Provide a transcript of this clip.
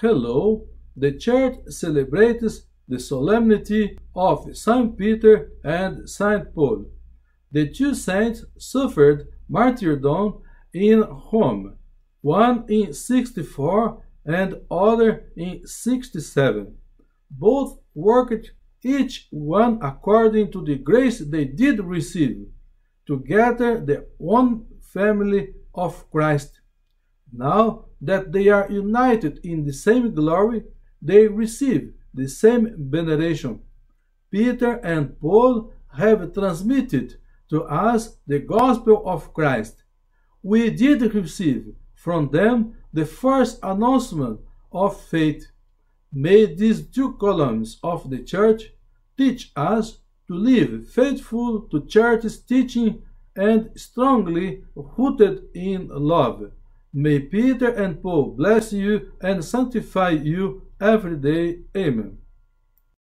Hello, the church celebrates the solemnity of Saint Peter and Saint Paul. The two saints suffered martyrdom in Rome, one in 64 and other in 67. Both worked each one according to the grace they did receive, to gather the one family of Christ. Now that they are united in the same glory, they receive the same veneration. Peter and Paul have transmitted to us the gospel of Christ. We did receive from them the first announcement of faith. May these two columns of the church teach us to live faithful to church's teaching and strongly rooted in love. May Peter and Paul bless you and sanctify you every day. Amen.